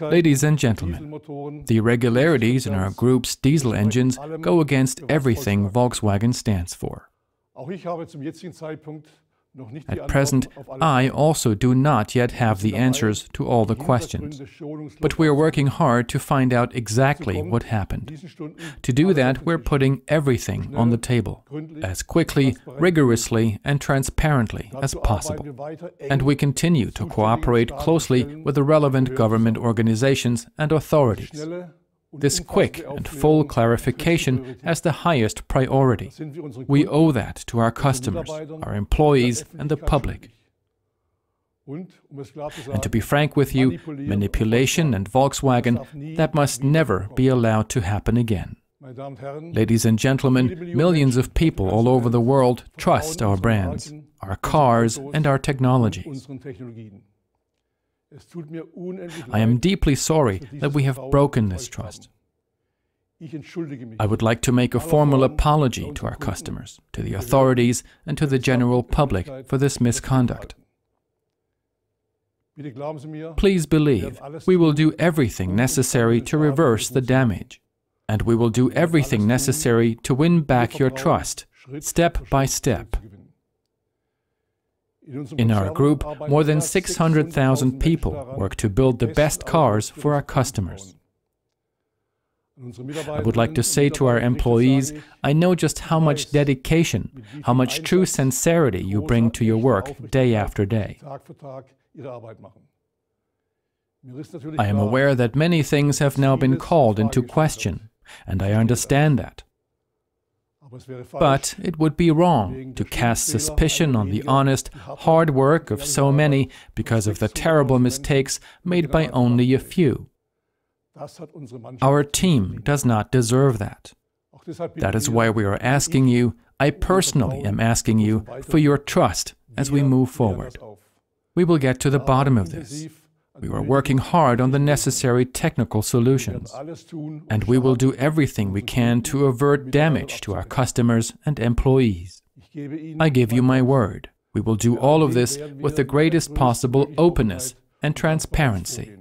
Ladies and gentlemen, the irregularities in our group's diesel engines go against everything Volkswagen stands for. Auch ich habe zum jetzigen Zeitpunkt noch nicht die At present, I also do not yet have the answers to all the questions, but we are working hard to find out exactly what happened. To do that, we're putting everything on the table, as quickly, rigorously, and transparently as possible. arbeiten wir weiter eng And we continue to cooperate closely with the relevant government organizations and authorities. This quick and full clarification has the highest priority. We owe that to our customers, our employees, and the public. And to be frank with you, manipulation and Volkswagen, that must never be allowed to happen again. Ladies and gentlemen, millions of people all over the world trust our brands, our cars, and our technologies. I am deeply sorry that we have broken this trust. Ich entschuldige mich. I would like to make a formal apology to our customers, to the authorities, and to the general public for this misconduct. Bitte glauben Sie mir, Please believe we will do everything necessary to reverse the damage, and we will do everything necessary to win back your trust, step by step. In our group, more than 600,000 people work to build the best cars for our customers. I would like to say to our employees, I know just how much dedication, how much true sincerity you bring to your work day after day. I am aware that many things have now been called into question, and I understand that. But it would be wrong to cast suspicion on the honest, hard work of so many because of the terrible mistakes made by only a few. Our team does not deserve that. That is why we are asking you, I personally am asking you, for your trust as we move forward. We will get to the bottom of this. We are working hard on the necessary technical solutions, and we will do everything we can to avert damage to our customers and employees. I give you my word. We will do all of this with the greatest possible openness and transparency.